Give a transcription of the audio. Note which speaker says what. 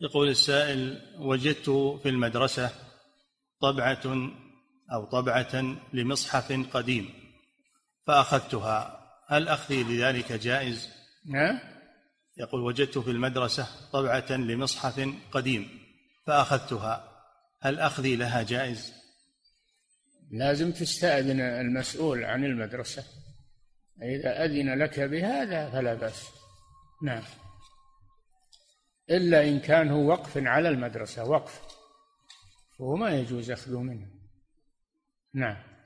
Speaker 1: يقول السائل وجدت في المدرسة طبعة أو طبعة لمصحف قديم فأخذتها. هل أخذي لذلك جائز؟
Speaker 2: نعم
Speaker 1: يقول وجدت في المدرسة طبعة لمصحف قديم فأخذتها. هل أخذي لها جائز؟
Speaker 2: لازم تستأذن المسؤول عن المدرسة. إذا أذن لك بهذا فلا بأس. نعم. إلا إن كان هو وقف على المدرسة وقف. وما يجوز أخذه منه. نعم.